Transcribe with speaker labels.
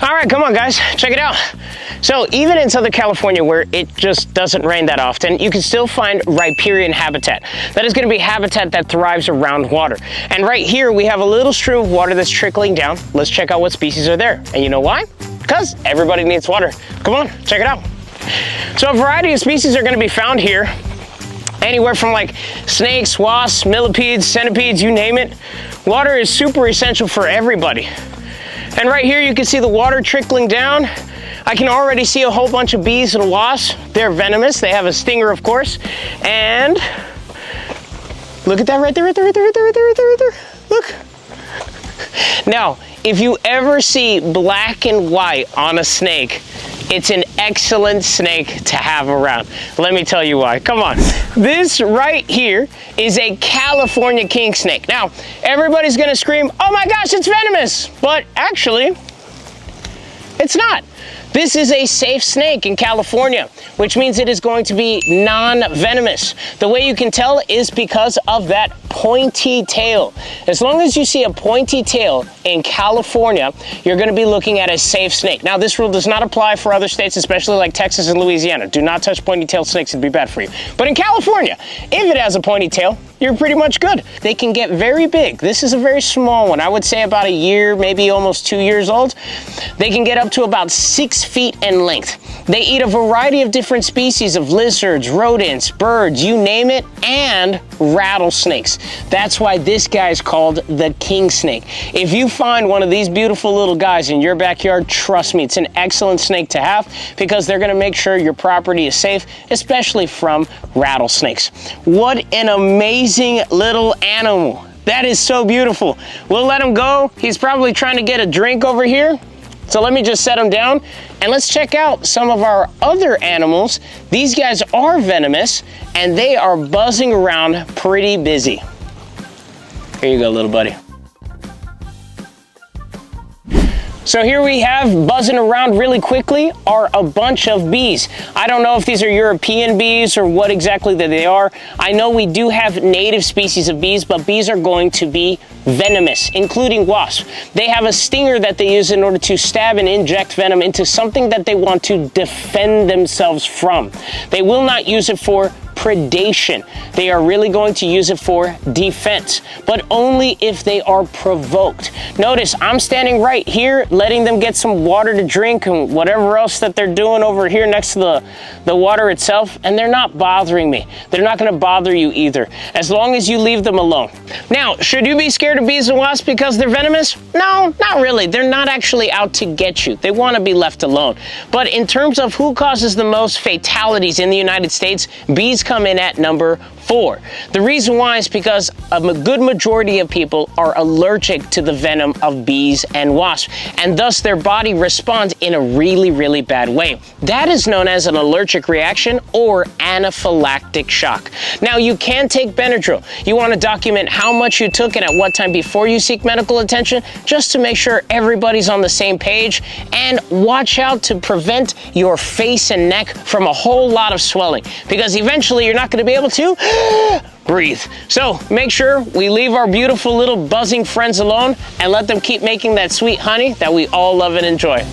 Speaker 1: All right, come on guys, check it out. So even in Southern California where it just doesn't rain that often, you can still find riparian habitat. That is gonna be habitat that thrives around water. And right here we have a little stream of water that's trickling down. Let's check out what species are there. And you know why? Because everybody needs water. Come on, check it out. So a variety of species are gonna be found here. Anywhere from like snakes, wasps, millipedes, centipedes, you name it. Water is super essential for everybody. And right here you can see the water trickling down. I can already see a whole bunch of bees and wasps. They're venomous. They have a stinger, of course. And look at that right there, right there, right there, right there, right there, right there, right there. Look. Now, if you ever see black and white on a snake, it's an excellent snake to have around. Let me tell you why. Come on. This right here is a California king snake. Now, everybody's gonna scream, oh my gosh, it's venomous. But actually, it's not. This is a safe snake in California, which means it is going to be non-venomous. The way you can tell is because of that pointy tail. As long as you see a pointy tail in California, you're gonna be looking at a safe snake. Now, this rule does not apply for other states, especially like Texas and Louisiana. Do not touch pointy tail snakes, it'd be bad for you. But in California, if it has a pointy tail, you're pretty much good. They can get very big. This is a very small one. I would say about a year, maybe almost two years old. They can get up to about six feet in length. They eat a variety of different species of lizards, rodents, birds, you name it, and rattlesnakes. That's why this guy is called the king snake. If you find one of these beautiful little guys in your backyard, trust me, it's an excellent snake to have because they're gonna make sure your property is safe, especially from rattlesnakes. What an amazing little animal. That is so beautiful. We'll let him go. He's probably trying to get a drink over here. So let me just set him down and let's check out some of our other animals. These guys are venomous and they are buzzing around pretty busy. Here you go, little buddy. So here we have buzzing around really quickly are a bunch of bees. I don't know if these are European bees or what exactly that they are. I know we do have native species of bees, but bees are going to be venomous, including wasps. They have a stinger that they use in order to stab and inject venom into something that they want to defend themselves from. They will not use it for predation. They are really going to use it for defense, but only if they are provoked. Notice I'm standing right here, letting them get some water to drink and whatever else that they're doing over here next to the, the water itself, and they're not bothering me. They're not gonna bother you either, as long as you leave them alone. Now, should you be scared of bees and wasps because they're venomous? No, not really. They're not actually out to get you. They wanna be left alone. But in terms of who causes the most fatalities in the United States, bees come in at number four. The reason why is because a good majority of people are allergic to the venom of bees and wasps, and thus their body responds in a really, really bad way. That is known as an allergic reaction or anaphylactic shock. Now, you can take Benadryl. You want to document how much you took and at what time before you seek medical attention, just to make sure everybody's on the same page, and watch out to prevent your face and neck from a whole lot of swelling, because eventually you're not going to be able to breathe. So make sure we leave our beautiful little buzzing friends alone and let them keep making that sweet honey that we all love and enjoy.